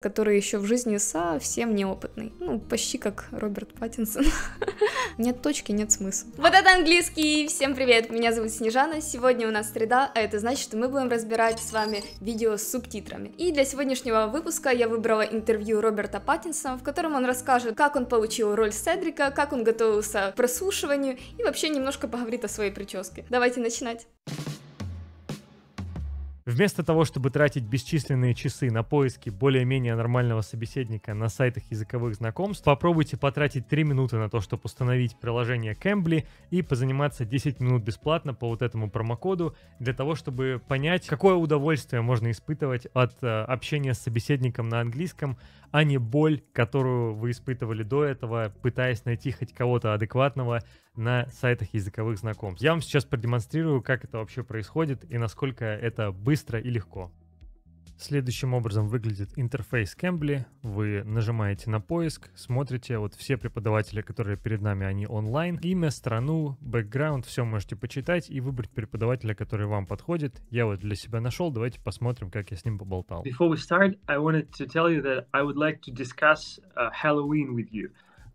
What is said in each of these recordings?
который еще в жизни совсем неопытный. Ну, почти как Роберт Паттинсон. нет точки, нет смысла. Вот это английский! Всем привет! Меня зовут Снежана, сегодня у нас среда, а это значит, что мы будем разбирать с вами видео с субтитрами. И для сегодняшнего выпуска я выбрала интервью Роберта Паттинсона, в котором он расскажет, как он получил роль Седрика, как он готовился к прослушиванию и вообще немножко поговорит о своей прическе. Давайте начинать. Вместо того, чтобы тратить бесчисленные часы на поиски более-менее нормального собеседника на сайтах языковых знакомств, попробуйте потратить 3 минуты на то, чтобы установить приложение Cambly и позаниматься 10 минут бесплатно по вот этому промокоду для того, чтобы понять, какое удовольствие можно испытывать от э, общения с собеседником на английском, а не боль, которую вы испытывали до этого, пытаясь найти хоть кого-то адекватного на сайтах языковых знакомств. Я вам сейчас продемонстрирую, как это вообще происходит и насколько это быстро и легко. Следующим образом выглядит интерфейс Cambly. Вы нажимаете на поиск, смотрите, вот все преподаватели, которые перед нами, они онлайн. Имя, страну, бэкграунд, все можете почитать и выбрать преподавателя, который вам подходит. Я вот для себя нашел, давайте посмотрим, как я с ним поболтал. Before we start, I wanted to tell you that I would like to discuss uh, Halloween with you.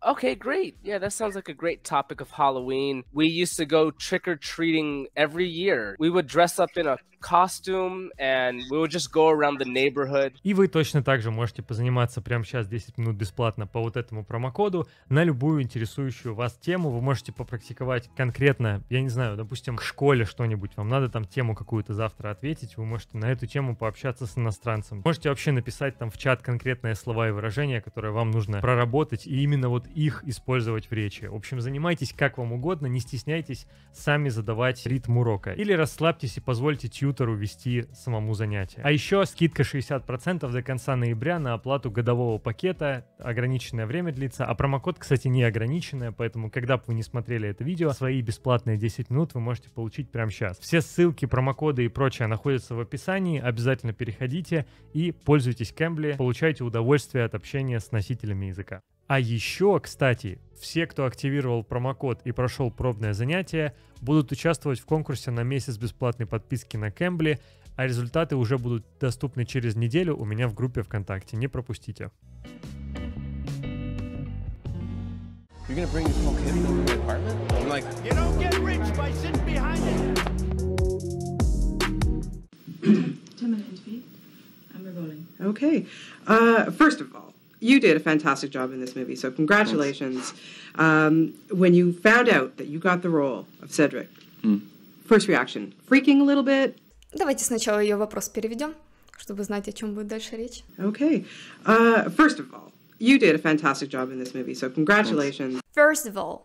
Okay, great. Yeah, that sounds like a great topic of Halloween. We used to go trick or treating every year. We would dress up in a costume and we would just go around the neighborhood. И вы точно так же можете позаниматься прямо сейчас 10 минут бесплатно по вот этому промокоду на любую интересующую вас тему. Вы можете попрактиковать конкретно, я не знаю, допустим, к школе что-нибудь. Вам надо там тему какую-то завтра ответить. Вы можете на эту тему пообщаться с иностранцем. Можете вообще написать там в чат конкретные слова и выражения, которые вам нужно проработать, и именно вот их использовать в речи. В общем, занимайтесь как вам угодно, не стесняйтесь сами задавать ритм урока. Или расслабьтесь и позвольте тьютору вести самому занятие. А еще скидка 60% до конца ноября на оплату годового пакета. Ограниченное время длится, а промокод, кстати, не ограниченное, поэтому, когда бы вы не смотрели это видео, свои бесплатные 10 минут вы можете получить прямо сейчас. Все ссылки, промокоды и прочее находятся в описании. Обязательно переходите и пользуйтесь Кэмбли, получайте удовольствие от общения с носителями языка. А еще, кстати, все, кто активировал промокод и прошел пробное занятие, будут участвовать в конкурсе на месяц бесплатной подписки на Кэмбли, а результаты уже будут доступны через неделю у меня в группе ВКонтакте. Не пропустите. You're gonna bring your small kid into my apartment? I'm like, You don't get rich by sitting behind it. Two minute interview, and we're rolling. Okay. Uh, first of all, you did a fantastic job in this movie, so congratulations. Um, when you found out that you got the role of Cedric, first reaction, freaking a little bit. Давайте сначала ее вопрос переведем, чтобы знать, о чем будет дальше речь. Okay. Uh, first of all, you did a fantastic job in this movie, so congratulations. First of all,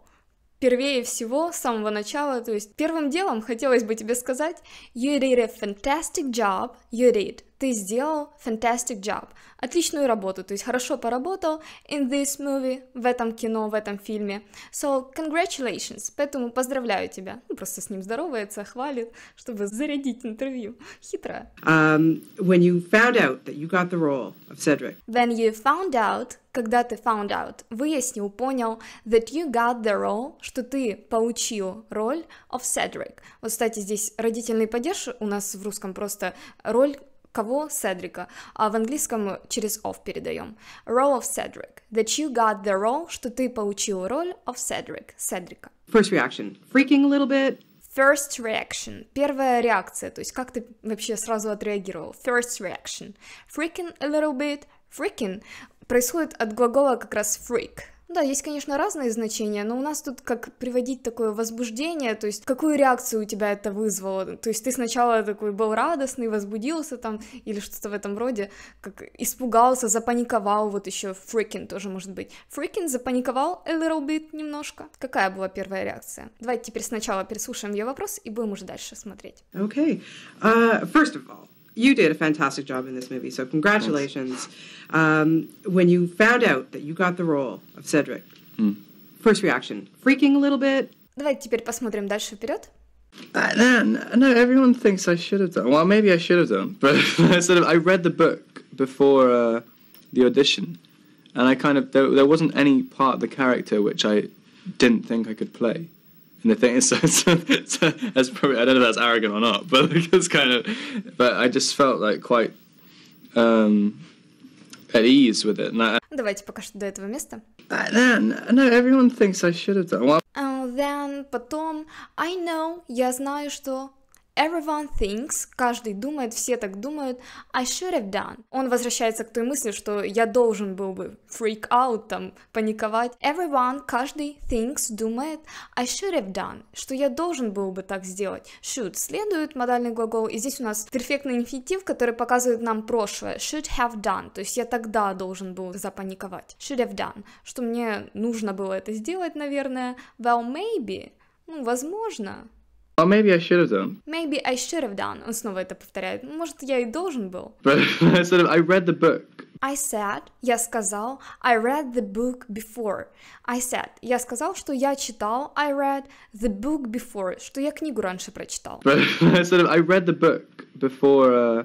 первее всего, с самого начала, то есть первым делом хотелось бы тебе сказать, you did a fantastic job, you did, ты сделал fantastic job, отличную работу, то есть хорошо поработал in this movie, в этом кино, в этом фильме. So, congratulations, поэтому поздравляю тебя. Ну, просто с ним здоровается, хвалит, чтобы зарядить интервью. Хитро. Um, when you found out that you got the role of Cedric, When you found out, когда ты found out, выяснил, понял, that you got the role, что ты получил роль of Cedric. Вот, кстати, здесь родительный падеж у нас в русском просто роль кого? Седрика. А в английском через of передаем. Role of Cedric. That you got the role, что ты получил роль of Cedric. Седрика. first reaction, freaking a little bit. First reaction. Первая реакция, то есть как ты вообще сразу отреагировал. First reaction. Freaking a little bit. Freaking происходит от глагола как раз freak. Да, есть, конечно, разные значения, но у нас тут как приводить такое возбуждение, то есть какую реакцию у тебя это вызвало. То есть ты сначала такой был радостный, возбудился там, или что-то в этом роде, как испугался, запаниковал, вот еще freaking тоже может быть. Freaking запаниковал a little bit немножко. Какая была первая реакция? Давайте теперь сначала переслушаем ее вопрос и будем уже дальше смотреть. Okay. Uh, first of all, you did a fantastic job in this movie, so congratulations. Um, when you found out that you got the role of Cedric, first reaction, freaking a little bit. Давайте теперь посмотрим дальше вперед. Uh, no, no, no, everyone thinks I should have done. Well, maybe I should have done, but sort of, I read the book before uh, the audition, and I kind of there, there wasn't any part of the character which I didn't think I could play. And the thing is, so, so, so that's probably I don't know if that's arrogant or not, but it's kind of, but I just felt like quite. Um, at ease with it. And I, Давайте пока что до этого места. I, then, no, everyone thinks I should have done. Well, Uh, then, потом, I know, я знаю, что everyone thinks, каждый думает, все так думают, I should have done. Он возвращается к той мысли, что я должен был бы freak out, там, паниковать. Everyone, каждый thinks, думает, I should have done, что я должен был бы так сделать. Should следует модальный глагол, и здесь у нас перфектный инфинитив, который показывает нам прошлое. Should have done, то есть я тогда должен был запаниковать. Should have done, что мне нужно было это сделать, наверное. Well, maybe, ну, возможно. Well, maybe I should have done. Maybe I should have done. Он снова это повторяет. Может, я и должен был. But I of, I read the book. I said, я сказал, I read the book before. I said, я сказал, что я читал, I read the book before, что я книгу раньше прочитал. But I of, I read the book before uh,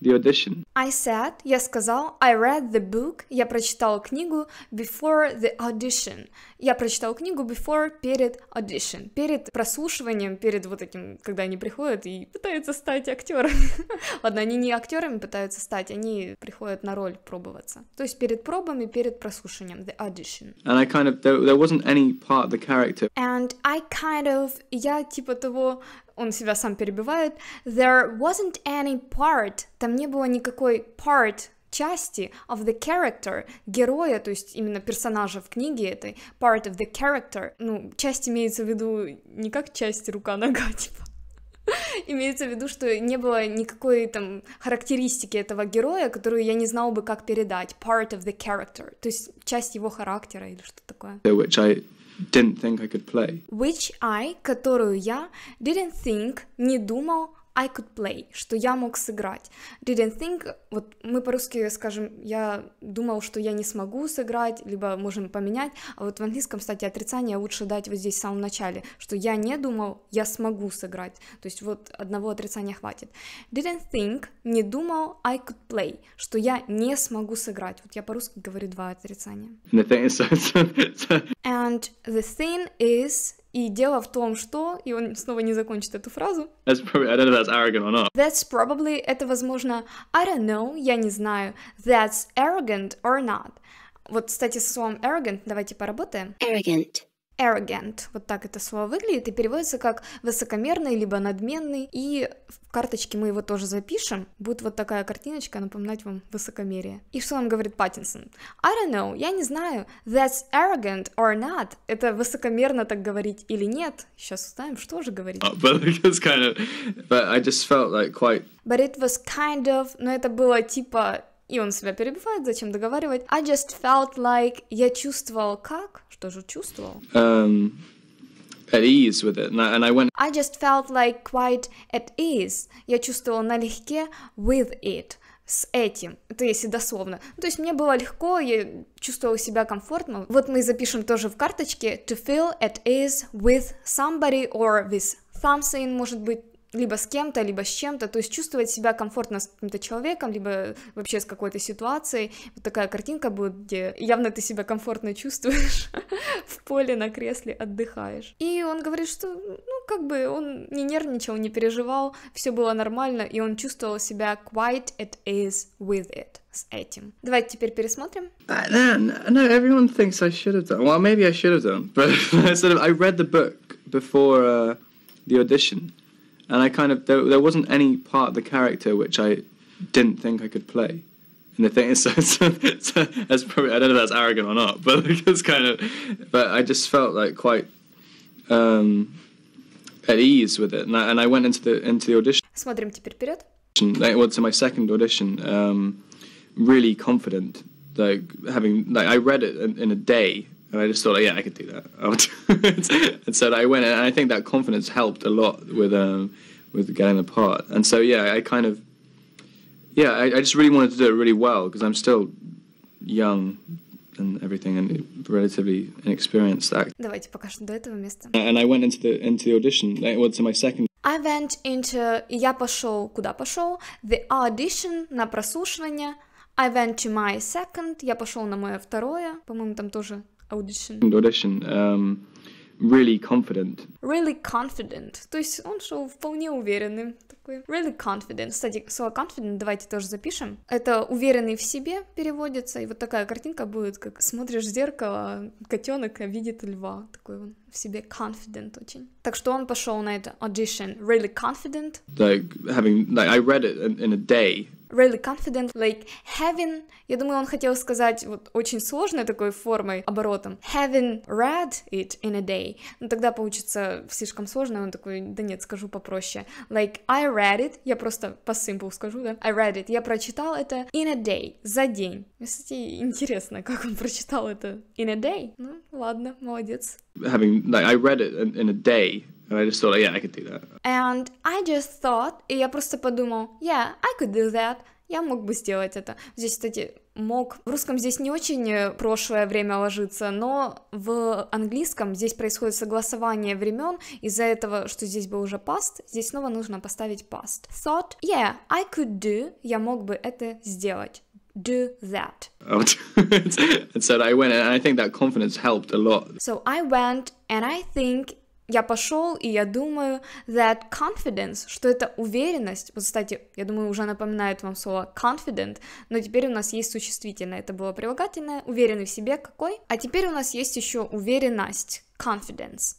the audition. I said, я сказал, I read the book, я прочитал книгу before the audition. Я прочитал книгу before, перед audition, перед прослушиванием, перед вот этим, когда они приходят и пытаются стать актерами. Ладно, они не актерами пытаются стать, они приходят на роль пробоваться. То есть перед пробами, перед прослушиванием, the audition. And I kind of, there, there wasn't any part of the character. And I kind of, я типа того, он себя сам перебивает, there wasn't any part, там не было никакой part, части of the character, героя, то есть именно персонажа в книге этой, part of the character, ну, часть имеется в виду не как часть рука-нога, типа, Имеется в виду, что не было никакой там характеристики этого героя, которую я не знал бы, как передать. Part of the character. То есть часть его характера или что такое. which I didn't think I could play. Which I, которую я, didn't think, не думал, I could play, что я мог сыграть. Didn't think, вот мы по-русски скажем, я думал, что я не смогу сыграть, либо можем поменять, а вот в английском, кстати, отрицание лучше дать вот здесь в самом начале, что я не думал, я смогу сыграть. То есть вот одного отрицания хватит. Didn't think, не думал, I could play, что я не смогу сыграть. Вот я по-русски говорю два отрицания. And the thing is, и дело в том, что, и он снова не закончит эту фразу, that's probably, I don't know if that's arrogant or not. That's probably, это возможно, I don't know, я не знаю, that's arrogant or not. Вот, кстати, со словом arrogant давайте поработаем. arrogant, Arrogant, вот так это слово выглядит и переводится как высокомерный, либо надменный, и в карточке мы его тоже запишем, будет вот такая картиночка напоминать вам высокомерие. И что он говорит Паттинсон? I don't know, я не знаю, that's arrogant or not, это высокомерно так говорить или нет, сейчас узнаем, что же говорить. But it's kind of, but I just felt like quite But it was kind of, но это было типа, и он себя перебивает, зачем договаривать. I just felt like, я чувствовал как? Что же чувствовал? um, at ease with it. And I, went I just felt like quite at ease. Я чувствовал налегке with it. С этим, это если дословно. Ну, то есть мне было легко, я чувствовала себя комфортно. Вот мы запишем тоже в карточке to feel at ease with somebody or with something, может быть, либо с кем-то, либо с чем-то, то есть чувствовать себя комфортно с каким-то человеком, либо вообще с какой-то ситуацией. Вот такая картинка будет, где явно ты себя комфортно чувствуешь в поле на кресле, отдыхаешь. И он говорит, что, ну, как бы он не нервничал, не переживал, все было нормально, и он чувствовал себя quite at ease with it с этим. Давайте теперь пересмотрим. Before uh, the audition, and I kind of, there, there wasn't any part of the character which I didn't think I could play. And the thing is, so, so, so that's probably, I don't know if that's arrogant or not, but it's kind of, but I just felt like quite um, at ease with it. And I, and I went into the, into the audition. Смотрим теперь вперед. like well to my second audition um really confident like having like i read it in, in a day and i just thought like, yeah i could do that I would do it. and so i went and i think that confidence helped a lot with um with getting the part and so yeah i kind of yeah i, I just really wanted to do it really well because i'm still young and everything and relatively inexperienced act Давайте пока что до этого места. and i went into the into the audition like well to my second I went into... Я пошел... Куда пошел? The audition на прослушивание. I went to my second. Я пошел на мое второе. По-моему, там тоже audition. audition um, really confident. Really confident. То есть он шел вполне уверенным. Такой really confident. Кстати, слово confident давайте тоже запишем. Это уверенный в себе переводится. И вот такая картинка будет, как смотришь в зеркало, котенок видит льва. Такой он в себе confident очень. Так что он пошел на это audition really confident. Like having, like I read it in, in a day. Really confident, like having, я думаю, он хотел сказать вот очень сложной такой формой, оборотом. Having read it in a day. Ну тогда получится слишком сложно, он такой, да нет, скажу попроще. Like I read it, я просто по simple скажу, да? I read it, я прочитал это in a day, за день. Кстати, интересно, как он прочитал это in a day. Ну, ладно, молодец. Having, like I read it in a day. And I just thought, yeah, I could do that. And I just thought, и я просто подумал, yeah, I could do that. Я мог бы сделать это. Здесь, кстати, мог. В русском здесь не очень э, прошлое время ложится, но в английском здесь происходит согласование времен. Из-за этого, что здесь был уже past, здесь снова нужно поставить past. Thought, yeah, I could do. Я мог бы это сделать. Do that. and so I went, and I think that confidence helped a lot. So I went, and I think я пошел, и я думаю, that confidence, что это уверенность, вот, кстати, я думаю, уже напоминает вам слово confident, но теперь у нас есть существительное, это было прилагательное, уверенный в себе какой, а теперь у нас есть еще уверенность, confidence.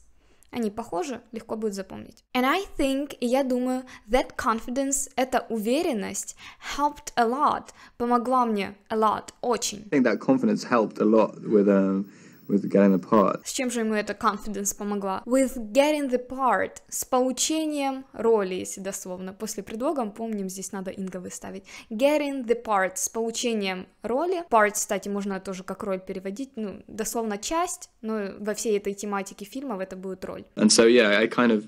Они похожи, легко будет запомнить. And I think, и я думаю, that confidence, эта уверенность, helped a lot, помогла мне a lot, очень. I think that confidence helped a lot with um, with getting the part. С чем же ему эта confidence помогла? With getting the part. С получением роли, если дословно. После предлога, помним, здесь надо инговый ставить. Getting the part. С получением роли. Part, кстати, можно тоже как роль переводить. Ну, дословно часть, но во всей этой тематике фильмов это будет роль. And so, yeah, I kind of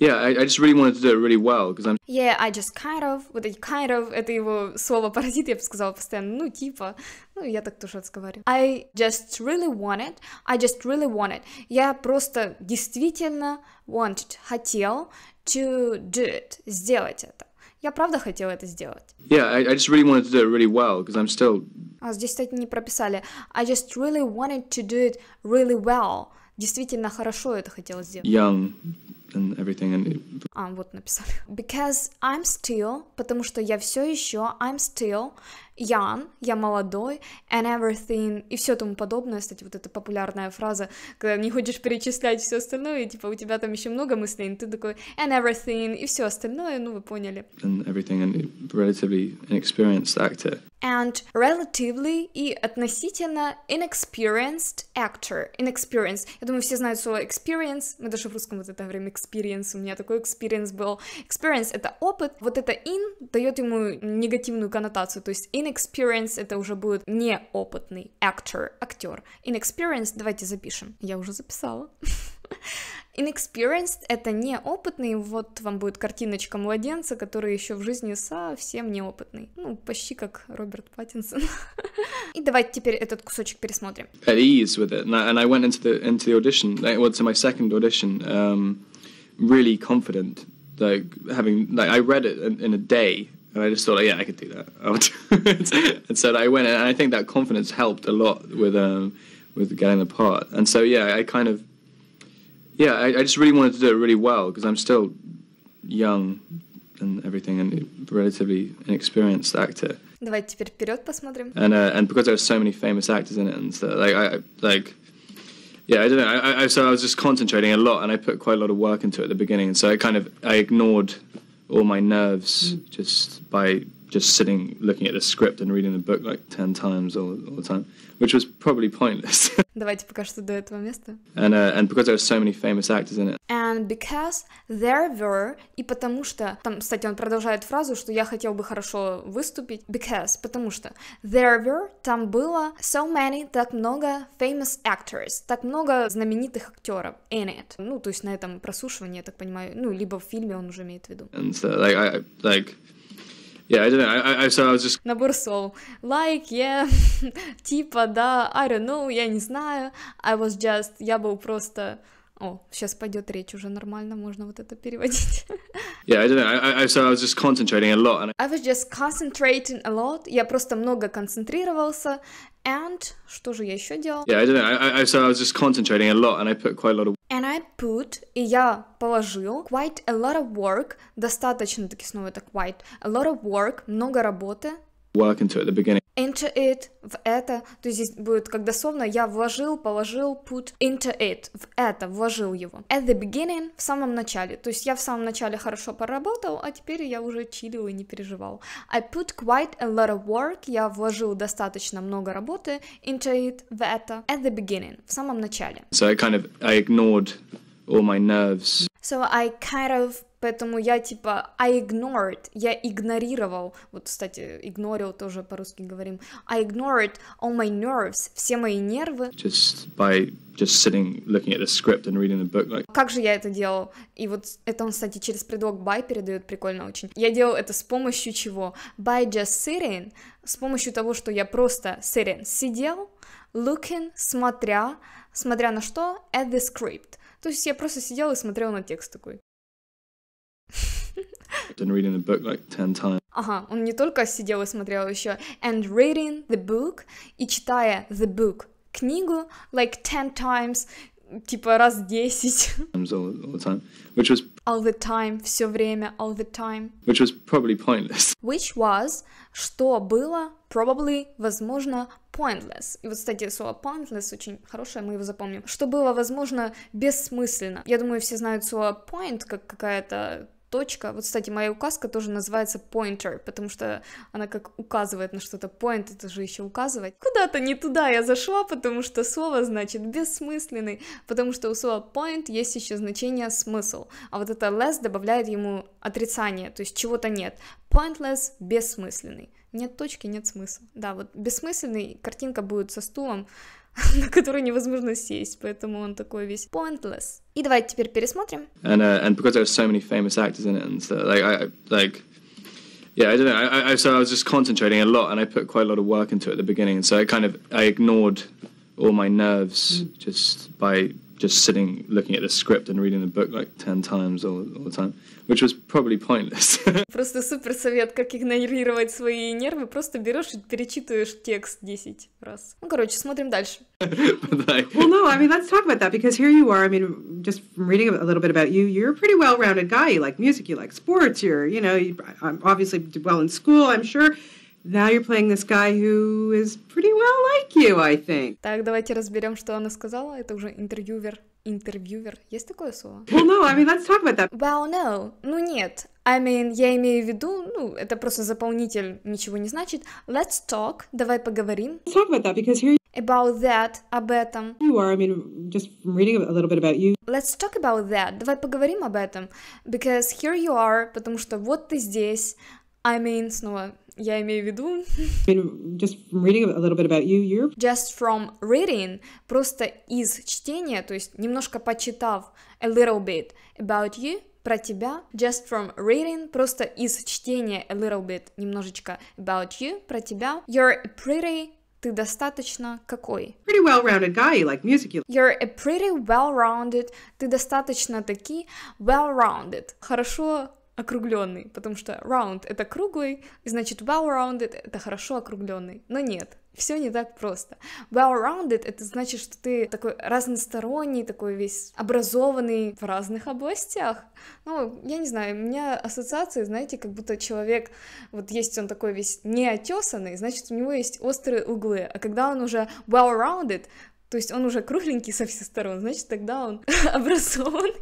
Yeah, I, I just really wanted to do it really well because I'm. Yeah, I just kind of. Вот эти kind of, это его слово паразит, я бы сказала постоянно. Ну, типа. Ну, я так тоже разговариваю. I just really wanted. I just really wanted. Я просто действительно wanted, хотел to do it, сделать это. Я правда хотела это сделать. Yeah, I, I just really wanted to do it really well because I'm still. А здесь, кстати, не прописали. I just really wanted to do it really well. Действительно хорошо это хотела сделать. Young and everything. And А, вот написали. Because I'm still, потому что я все еще, I'm still young, я молодой, and everything, и все тому подобное. Кстати, вот эта популярная фраза, когда не хочешь перечислять все остальное, и типа у тебя там еще много мыслей, и ты такой, and everything, и все остальное, ну вы поняли. and everything, and relatively inexperienced actor. And relatively и относительно inexperienced actor. Inexperienced. Я думаю, все знают слово experience. Мы даже в русском вот это говорим experience. У меня такой experience был. Experience — это опыт. Вот это in дает ему негативную коннотацию. То есть inexperienced — это уже будет неопытный actor, актер. Inexperienced давайте запишем. Я уже записала. Inexperienced — это неопытный, вот вам будет картиночка младенца, который еще в жизни совсем неопытный. Ну, почти как Роберт Паттинсон. И давайте теперь этот кусочек пересмотрим. At ease with it, and I, and I went into the into the audition. Well, to my second audition, um, really confident. Like having, like I read it in, in a day, and I just thought, yeah, I could do that. I would- and so I went, and I think that confidence helped a lot with um, with getting the part. And so yeah, I kind of, yeah, I, I just really wanted to do it really well because I'm still young and everything, and relatively inexperienced actor. Давайте теперь вперед посмотрим. and uh, and because there were so many famous actors in it, and so like I I- like yeah I don't know I, I- I so I was just concentrating a lot, and I put quite a lot of work into it at the beginning, and so I kind of I ignored all my nerves just by just sitting looking at the script and reading the book like ten times all, all the time, which was probably pointless. Давайте пока что до этого места. and uh, and because there were so many famous actors in it, And because there were, и потому что, там, кстати, он продолжает фразу, что я хотел бы хорошо выступить, because, потому что there were, там было so many, так много famous actors, так много знаменитых актеров in it. Ну, то есть на этом прослушивании, я так понимаю, ну, либо в фильме он уже имеет в виду. and so like I- like yeah I don't know I, I- so I was just Набор слов. Like, yeah, типа, да, I don't know, я не знаю, I was just, я был просто О, сейчас пойдет речь уже нормально, можно вот это переводить. Yeah, I don't know. I, I, so I was just concentrating a lot, and I was just concentrating a lot. Я просто много концентрировался. And что же я еще делал? yeah, I don't know. I, I, so I was just concentrating a lot, and I put quite a lot of And I put, и я положил, quite a lot of work, достаточно таки снова это quite, a lot of work, много работы, work into it at the beginning. Into it, в это, то есть здесь будет как дословно, я вложил, положил, put into it, в это, вложил его. At the beginning, в самом начале, то есть я в самом начале хорошо поработал, а теперь я уже чилил и не переживал. I put quite a lot of work, я вложил достаточно много работы into it, в это, at the beginning, в самом начале. So I kind of I ignored all my nerves. So I kind of Поэтому я типа I ignored, я игнорировал, вот, кстати, игнорил тоже по-русски говорим, I ignored all my nerves, все мои нервы. just by just sitting looking at the script and reading the book like Как же я это делал? И вот это он, кстати, через предлог by передает прикольно очень. Я делал это с помощью чего? By just sitting, с помощью того, что я просто sitting, сидел, looking, смотря, смотря на что? At the script. То есть я просто сидел и смотрел на текст такой. like 10 times Ага, он не только сидел и смотрел еще and reading the book и читая the book книгу like 10 times типа раз 10 all, all the time which was all the time все время all the time which was probably pointless which was что было probably возможно pointless. И вот, кстати, слово pointless очень хорошее, мы его запомним. Что было, возможно, бессмысленно. Я думаю, все знают слово point как какая-то точка. Вот, кстати, моя указка тоже называется pointer, потому что она как указывает на что-то. Point — это же еще указывать. Куда-то не туда я зашла, потому что слово значит бессмысленный, потому что у слова point есть еще значение смысл, а вот это less добавляет ему отрицание, то есть чего-то нет. Pointless — бессмысленный. Нет точки, нет смысла. Да, вот бессмысленный, картинка будет со стулом, на который невозможно сесть, поэтому он такой весь pointless. И давайте теперь пересмотрим. and uh, and because there were so many famous actors in it and so like I like yeah I don't know I, I so I was just concentrating a lot and I put quite a lot of work into it at the beginning and so I kind of I ignored all my nerves just by just sitting looking at the script and reading the book like 10 times all, all the time which was probably pointless Просто супер совет, как игнорировать свои нервы. Просто берешь и перечитываешь текст 10 раз. Ну, короче, смотрим дальше. but like Well, no, I mean, let's talk about that because here you are. I mean, just from reading a little bit about you, you're a pretty well rounded guy. You like music, you like sports, you're, you know, you um, obviously did well in school, I'm sure. Now you're playing this guy who is pretty well like you, I think. Так, давайте разберем, что она сказала. Это уже интервьюер. Интервьюер. Есть такое слово? Well, no, I mean, let's talk about that. Well, no. Ну, нет. I mean, я имею в виду, ну, это просто заполнитель, ничего не значит. Let's talk. Давай поговорим. Let's talk about that because here About that. Об этом. you are. I mean, just from reading a little bit about you, Let's talk about that. Давай поговорим об этом. Because here you are, потому что вот ты здесь. I mean, снова, я имею в виду, just from reading a little bit about you, you're just from reading, просто из чтения, то есть немножко почитав a little bit about you, про тебя, just from reading, просто из чтения a little bit, немножечко about you, про тебя, you're pretty, ты достаточно какой? pretty well rounded guy. You like music, you You're a pretty well-rounded, ты достаточно таки well-rounded, хорошо округленный, потому что round это круглый, значит well-rounded это хорошо округленный. Но нет, все не так просто. Well-rounded это значит, что ты такой разносторонний, такой весь образованный в разных областях. Ну, я не знаю, у меня ассоциации, знаете, как будто человек, вот есть он такой весь неотесанный, значит, у него есть острые углы, а когда он уже well-rounded, то есть он уже кругленький со всех сторон, значит, тогда он образованный.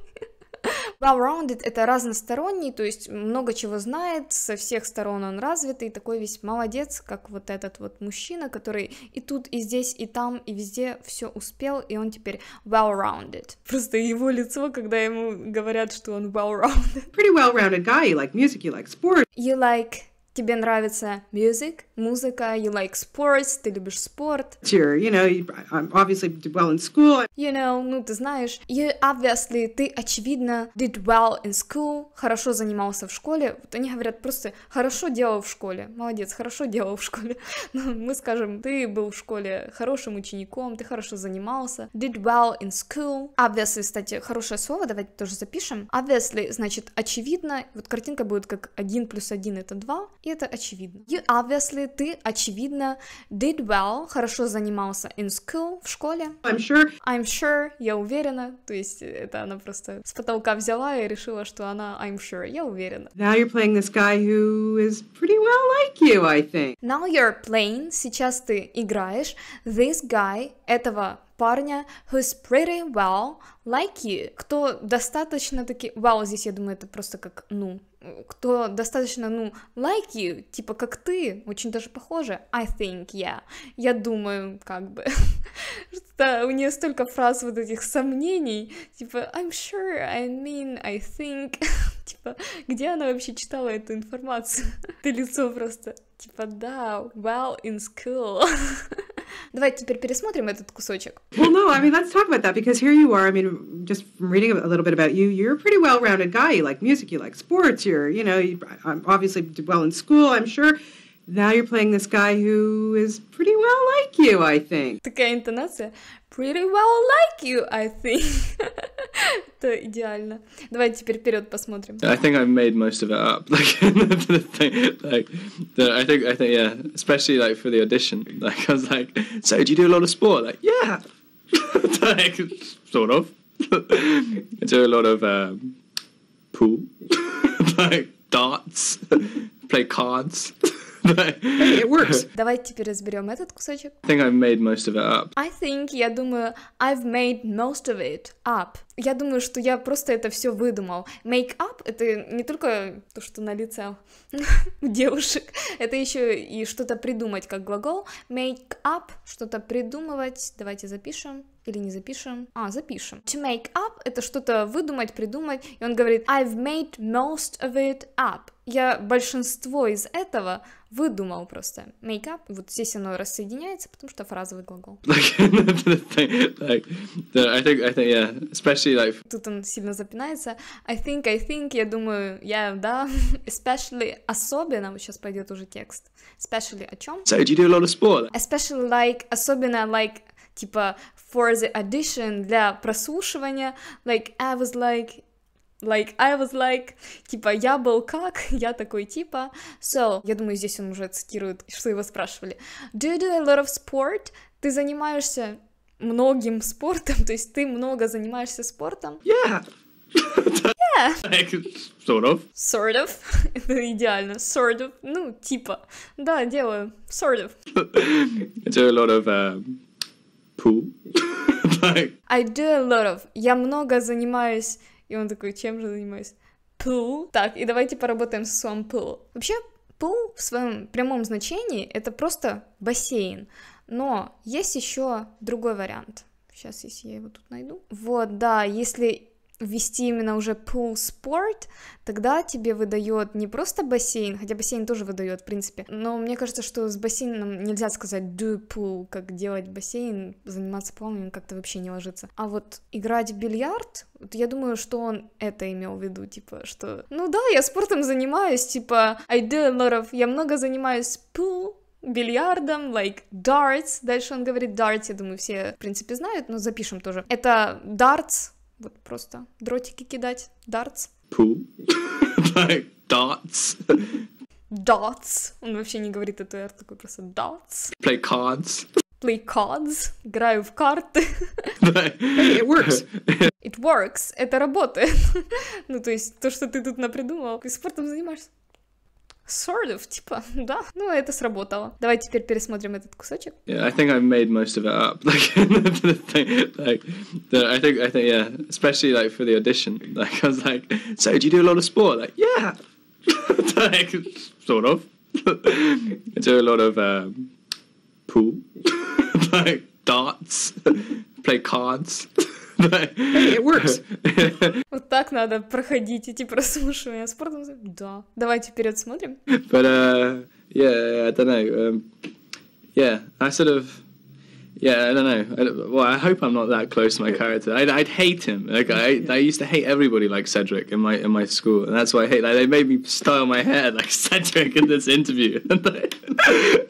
Well-rounded — это разносторонний, то есть много чего знает, со всех сторон он развитый, такой весь молодец, как вот этот вот мужчина, который и тут, и здесь, и там, и везде все успел, и он теперь well-rounded. Просто его лицо, когда ему говорят, что он well-rounded. pretty well rounded guy. You like music, you like sports, You like Тебе нравится music, музыка, you like sports, ты любишь спорт. You're, you know, I'm obviously did well in school. You know, ну ты знаешь. You obviously, ты очевидно did well in school, хорошо занимался в школе. Вот они говорят просто хорошо делал в школе. Молодец, хорошо делал в школе. Ну, мы скажем, ты был в школе хорошим учеником, ты хорошо занимался. Did well in school. Obviously, кстати, хорошее слово, давайте тоже запишем. Obviously, значит, очевидно. Вот картинка будет как 1 плюс 1 это 2. И это очевидно. You obviously, ты очевидно did well, хорошо занимался in school, в школе. I'm sure. I'm sure, я уверена. То есть это она просто с потолка взяла и решила, что она I'm sure, я уверена. Now you're playing this guy who is pretty well like you, I think. Now you're playing, сейчас ты играешь this guy, этого парня who's pretty well like you, кто достаточно таки, well, здесь я думаю, это просто как, ну, кто достаточно, ну, you, типа как ты, очень даже похоже. I think, yeah. Я думаю, как бы. что у нее столько фраз вот этих сомнений, типа I'm sure, I mean, I think. типа, где она вообще читала эту информацию? Ты лицо просто, типа, да, well in school. Давайте теперь пересмотрим этот кусочек. Well, no, I mean, let's talk about that because here you are. I mean, just from reading a little bit about you, you're a pretty well-rounded guy. You like music, you like sports. You're, you know, you I'm obviously did well in school. I'm sure. Now you're playing this guy who is pretty well like you, I think. Такая интонация. Pretty well like you, I think. Это идеально. Давайте теперь вперед посмотрим. I think I've made most of it up. Like, the thing, like, the, I think, I think, yeah, especially like for the audition. Like, I was like, so do you do a lot of sport? Like, yeah, like, sort of. I do a lot of um, pool, like darts, play cards. It works. Давайте теперь разберем этот кусочек. I think I've made most of it up. I think, я думаю, I've made most of it up. Я думаю, что я просто это все выдумал. Make up — это не только то, что на лице у девушек, это еще и что-то придумать как глагол. Make up — что-то придумывать. Давайте запишем. Или не запишем? А, запишем. To make up — это что-то выдумать, придумать. И он говорит, I've made most of it up. Я большинство из этого выдумал просто. Up. Вот здесь оно рассоединяется, потому что фразовый глагол. Тут он сильно запинается. I think, I think, я думаю, я, да. Especially, особенно, вот сейчас пойдет уже текст. Especially о чем? So, do you do a lot of sport? Especially like, особенно like, типа, for the audition, для прослушивания. Like, I was like, Like, I was like, типа, я был как, я такой типа. So, я думаю, здесь он уже цитирует, что его спрашивали. Do you do a lot of sport? Ты занимаешься многим спортом, то есть ты много занимаешься спортом? Yeah. Yeah. Like, sort of. Sort of. Это идеально. Sort of. Ну, типа. Да, делаю. Sort of. I do a lot of um, pool. like, I do a lot of. Я много занимаюсь. И он такой, чем же занимаюсь? Pool. Так, и давайте поработаем с словом pool. Вообще, pool в своем прямом значении это просто бассейн. Но есть еще другой вариант. Сейчас, если я его тут найду. Вот, да, если ввести именно уже pool sport, тогда тебе выдает не просто бассейн, хотя бассейн тоже выдает, в принципе, но мне кажется, что с бассейном нельзя сказать do pool, как делать бассейн, заниматься плаванием как-то вообще не ложится. А вот играть в бильярд, вот я думаю, что он это имел в виду, типа, что, ну да, я спортом занимаюсь, типа, I do a lot of, я много занимаюсь pool, бильярдом, like darts. Дальше он говорит darts, я думаю, все, в принципе, знают, но запишем тоже. Это darts, вот просто дротики кидать, pool. like, darts. Dots. Он вообще не говорит эту R, такой просто dots. Play cards. Play cards. Играю в карты. It works. It works. Это работает. ну, то есть, то, что ты тут напридумал. Ты спортом занимаешься? Sort of, типа, да. Ну, это сработало. Давайте теперь пересмотрим этот кусочек. Yeah, I think I've made most of it up. Like, the thing, like, the, I think, I think, yeah, especially like for the audition. Like, I was like, so do you do a lot of sport? Like, yeah, like, sort of. I do a lot of um, pool, like darts, play cards. But- it works. Вот так надо проходить эти прослушивания. Спортом... Да. Давайте вперед смотрим. but uh, yeah, I don't know. Um, yeah, I sort of. Yeah, I don't know. I, don't- well, I hope I'm not that close to my character. I'd, I'd hate him. Like I, I used to hate everybody like Cedric in my in my school, and that's why I hate. Like they made me style my hair like Cedric in this interview.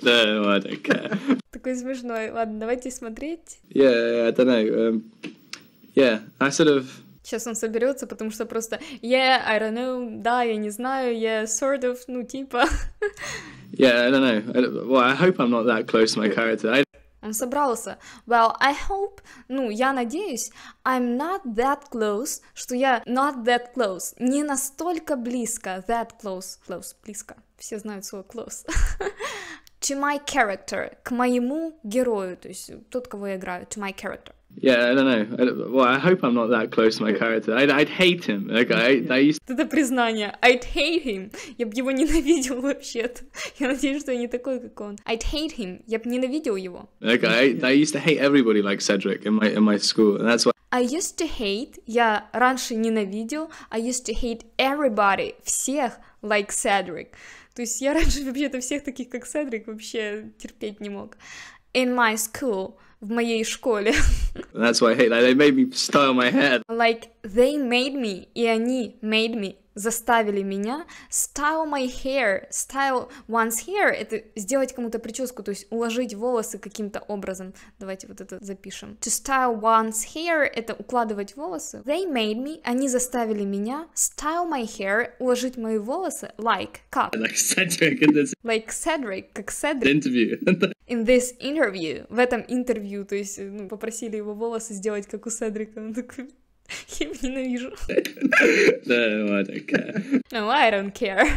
no, I don't care. Такой смешной. Ладно, давайте смотреть. Yeah, I don't know. Um, yeah, I sort of. Сейчас он соберется, потому что просто yeah, I don't know, да, я не знаю, yeah, sort of, ну типа. Yeah, I don't know. I don't- well, I hope I'm not that close to my character. I, Он собрался. Well, I hope, ну, я надеюсь, I'm not that close, что я not that close, не настолько близко, that close, close, близко. Все знают слово close. to my character, к моему герою, то есть тот, кого я играю, to my character. yeah, I don't know. I don't- well, I hope I'm not that close to my character. I'd, I'd hate him. Like I, I used. Вот Это признание. I'd hate him. Я бы его ненавидел вообще-то. Я надеюсь, что я не такой, как он. I'd hate him. Я бы ненавидел его. Like I, I used to hate everybody like Cedric in my in my school, and that's why. I used to hate, я раньше ненавидел, I used to hate everybody, всех, like Cedric. То есть я раньше вообще-то всех таких, как Седрик, вообще терпеть не мог. In my school, в моей школе. And that's why I hate. Like they made me style my hair. Like, they made me, и они made me, Заставили меня style my hair. Style one's hair — это сделать кому-то прическу, то есть уложить волосы каким-то образом. Давайте вот это запишем. To style one's hair — это укладывать волосы. They made me, они заставили меня style my hair, уложить мои волосы like, как? Like Cedric in this Like Cedric, как Cedric. interview. In this interview, в этом интервью, то есть, ну, попросили его волосы сделать, как у Седрика. Он такой, я его ненавижу. no, I don't care. No, I don't care.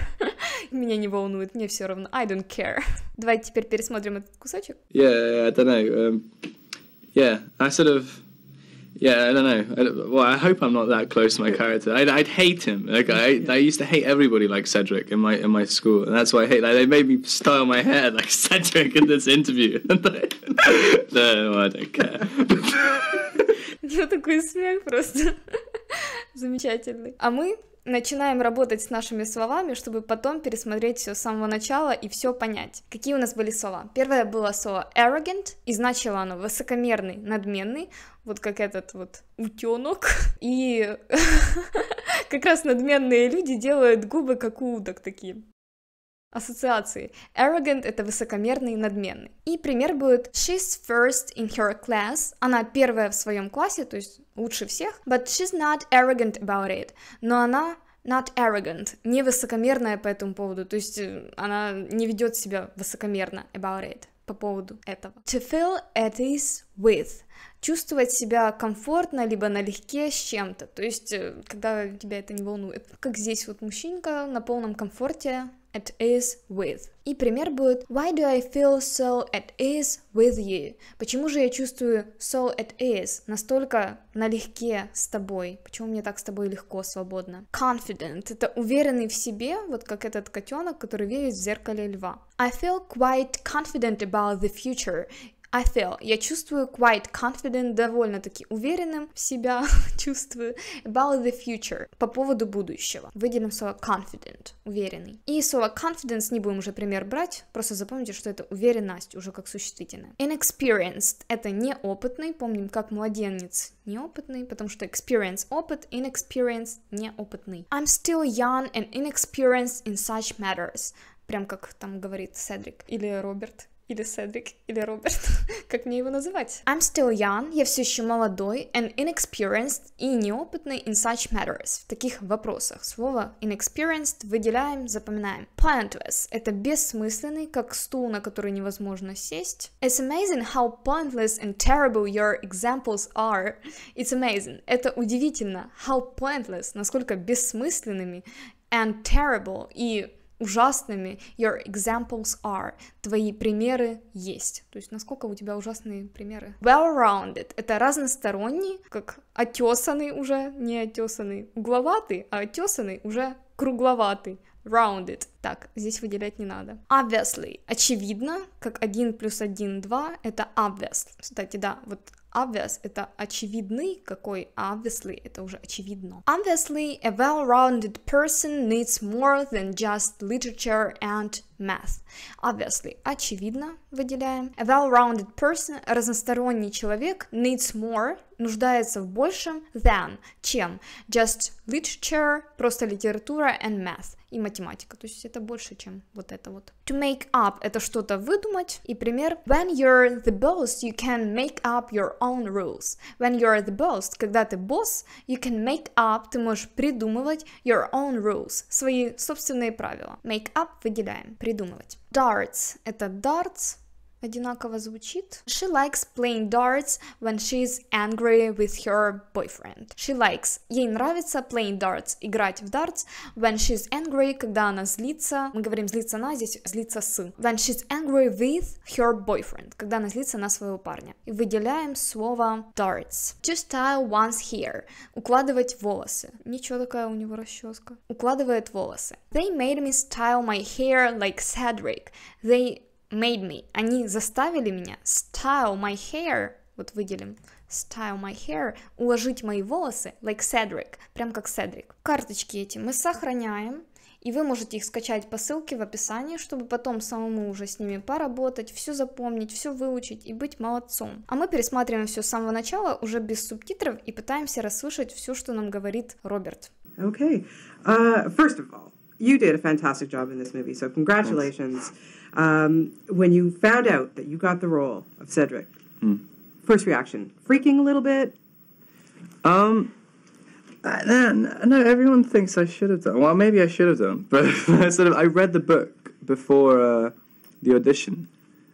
Меня не волнует, мне все равно. I don't care. Давайте теперь пересмотрим этот кусочек. Yeah, I don't know. Um, yeah, I sort of. Yeah, I don't know. I don't- well, I hope I'm not that close to my character. I'd, I'd hate him. Like I, I used to hate everybody like Cedric in my in my school, and that's why I hate. Like they made me style my hair like Cedric in this interview. no, I don't care. У него такой смех просто замечательный. А мы начинаем работать с нашими словами, чтобы потом пересмотреть все с самого начала и все понять. Какие у нас были слова? Первое было слово arrogant, и значило оно высокомерный, надменный, вот как этот вот утенок. И как раз надменные люди делают губы как у уток такие. Ассоциации. Arrogant — это высокомерный, надменный. И пример будет She's first in her class. Она первая в своем классе, то есть лучше всех. But she's not arrogant about it. Но она not arrogant, не высокомерная по этому поводу. То есть э, она не ведет себя высокомерно about it по поводу этого. To feel at ease with чувствовать себя комфортно, либо налегке с чем-то, то есть, э, когда тебя это не волнует. Как здесь вот мужчинка на полном комфорте at ease with. И пример будет Why do I feel so at ease with you? Почему же я чувствую so at ease, настолько налегке с тобой? Почему мне так с тобой легко, свободно? Confident — это уверенный в себе, вот как этот котенок, который видит в зеркале льва. I feel quite confident about the future. I feel, я чувствую quite confident, довольно-таки уверенным в себя чувствую about the future, по поводу будущего. Выделим слово confident, уверенный. И слово confidence не будем уже пример брать, просто запомните, что это уверенность, уже как существительное. Inexperienced — это неопытный, помним, как младенец неопытный, потому что experience — опыт, inexperienced — неопытный. I'm still young and inexperienced in such matters. Прям как там говорит Седрик или Роберт или Седрик, или Роберт, как мне его называть? I'm still young, я все еще молодой, and inexperienced, и неопытный in such matters, в таких вопросах. Слово inexperienced выделяем, запоминаем. Pointless — это бессмысленный, как стул, на который невозможно сесть. It's amazing how pointless and terrible your examples are. It's amazing. Это удивительно. How pointless, насколько бессмысленными and terrible, и ужасными your examples are. Твои примеры есть. То есть, насколько у тебя ужасные примеры. Well-rounded — это разносторонний, как отесанный уже, не отесанный, угловатый, а отесанный уже кругловатый. well-rounded. Так, здесь выделять не надо. Obviously, очевидно, как 1 плюс 1, 2, это obvious. Кстати, да, вот obvious это очевидный, какой obviously это уже очевидно. Obviously, a well-rounded person needs more than just literature and math. Obviously, очевидно, выделяем. A well-rounded person, разносторонний человек, needs more, нуждается в большем than, чем just literature, просто литература and math и математика. То есть это больше, чем вот это вот. To make up — это что-то выдумать. И пример. When you're the boss, you can make up your own rules. When you're the boss, когда ты босс, you can make up, ты можешь придумывать your own rules, свои собственные правила. Make up выделяем, придумывать. Darts — это darts, одинаково звучит. She likes playing darts when she's angry with her boyfriend. She likes, ей нравится playing darts, играть в darts when she's angry, когда она злится. Мы говорим злиться на, здесь злиться с. When she's angry with her boyfriend, когда она злится на своего парня. И выделяем слово darts. To style one's hair, укладывать волосы. Ничего такая у него расческа. Укладывает волосы. They made me style my hair like Cedric. They made me. Они заставили меня style my hair, вот выделим, style my hair, уложить мои волосы, like Cedric, прям как Седрик. Карточки эти мы сохраняем, и вы можете их скачать по ссылке в описании, чтобы потом самому уже с ними поработать, все запомнить, все выучить и быть молодцом. А мы пересматриваем все с самого начала, уже без субтитров, и пытаемся расслышать все, что нам говорит Роберт. Okay. Uh, first of all, you did a fantastic job in this movie, so congratulations. Um, when you found out that you got the role of Cedric, first reaction, freaking a little bit. Um, uh, no, everyone thinks I should have done. Well, maybe I should have done, but I sort of I read the book before uh, the audition,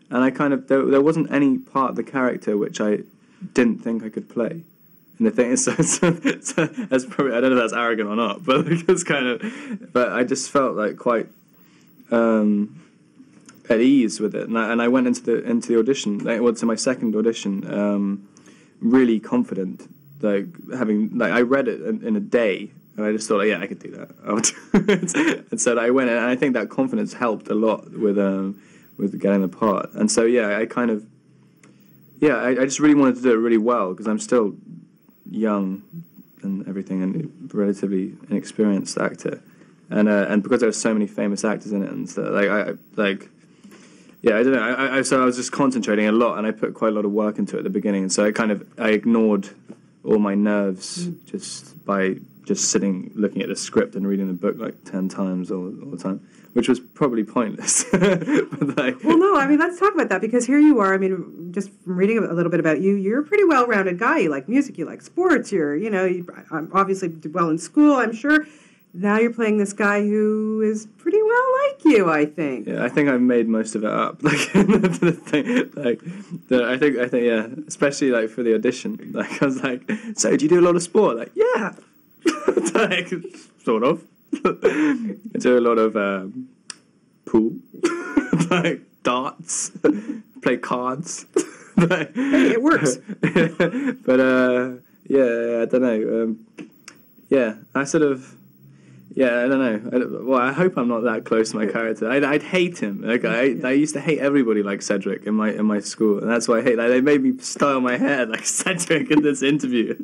and I kind of there, there wasn't any part of the character which I didn't think I could play. And the thing is, so, so, so that's probably I don't know if that's arrogant or not, but it's kind of, but I just felt like quite um, at ease with it, and I, and I went into the into the audition, like, well, to my second audition, um, really confident, like having like I read it in, in a day, and I just thought, like, yeah, I could do that. And so I went, and I think that confidence helped a lot with um, with getting the part. And so yeah, I kind of yeah, I, I just really wanted to do it really well because I'm still young and everything, and relatively inexperienced actor. And uh, and because there were so many famous actors in it, and so, like I like yeah, I don't know. I, I, so I was just concentrating a lot, and I put quite a lot of work into it at the beginning, and so I kind of I ignored all my nerves just by just sitting looking at the script and reading the book like ten times all, all the time, which was probably pointless. but like, Well, no, I mean, let's talk about that because here you are. I mean, just from reading a little bit about you, you're a pretty well-rounded guy. You like music, you like sports. You're, you know, you obviously did well in school. I'm sure. Now you're playing this guy who is pretty well like you. I think. yeah, I think I made most of it up. Like, the thing, like the, I think I think yeah, especially like for the audition. Like I was like, so do you do a lot of sport? Like yeah, like sort of. I do a lot of um, pool, like darts, play cards. like, Hey, it works. but uh, yeah, I don't know. Um, yeah, I sort of. Yeah, I don't know. I well, I hope I'm not that close to my character. I'd, I'd hate him. Like I, I used to hate everybody like Cedric in my in my school, and that's why I hate. Like they made me style my hair like Cedric in this interview.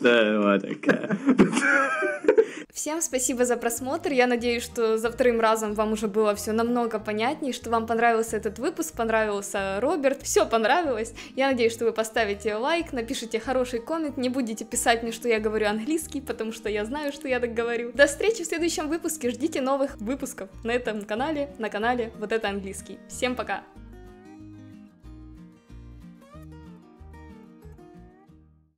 no, I don't care. Всем спасибо за просмотр. Я надеюсь, что за вторым разом вам уже было все намного понятнее, что вам понравился этот выпуск, понравился Роберт, все понравилось. Я надеюсь, что вы поставите лайк, напишите хороший коммент, не будете писать мне, что я говорю английский, потому что я знаю, что я так говорю. До встречи в следующем выпуске. Ждите новых выпусков на этом канале, на канале Вот это английский. Всем пока!